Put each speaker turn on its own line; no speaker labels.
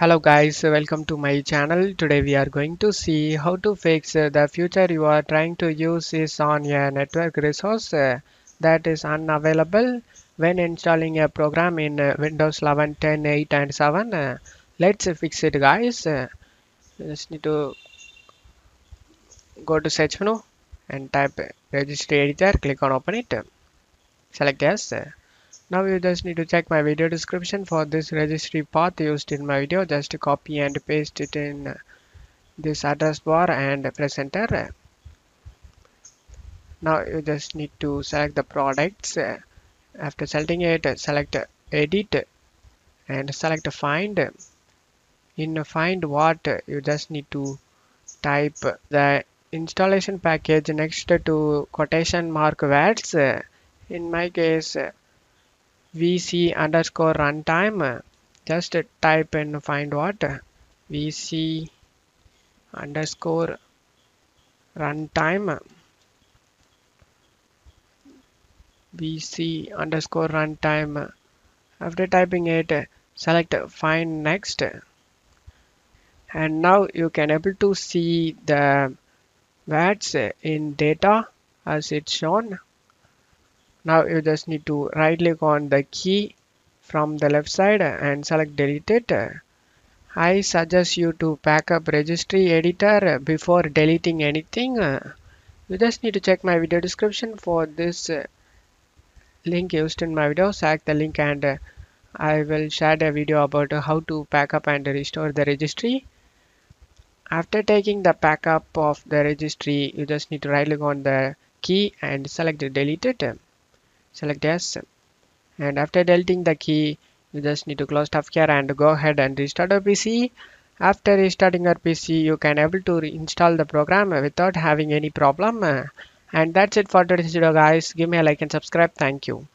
Hello guys, welcome to my channel. Today we are going to see how to fix uh, the feature you are trying to use is on a network resource uh, that is unavailable when installing a program in uh, Windows 11, 10, 8 and 7. Uh, let's fix it guys. Just need to go to search menu and type registry editor, click on open it, select yes. Now you just need to check my video description for this registry path used in my video. Just copy and paste it in this address bar and press enter. Now you just need to select the products. After selecting it, select edit and select find. In find what you just need to type the installation package next to quotation mark words. In my case vc underscore runtime. Just type and find what? Vc underscore runtime. Vc underscore runtime. After typing it select find next. And now you can able to see the words in data as it's shown now you just need to right click on the key from the left side and select delete it. I suggest you to pack up registry editor before deleting anything. You just need to check my video description for this link used in my video. Select the link and I will share a video about how to pack up and restore the registry. After taking the backup of the registry you just need to right click on the key and select delete it select yes and after deleting the key you just need to close ToughCare and go ahead and restart your PC after restarting your PC you can able to install the program without having any problem. And that's it for today's video guys. Give me a like and subscribe. Thank you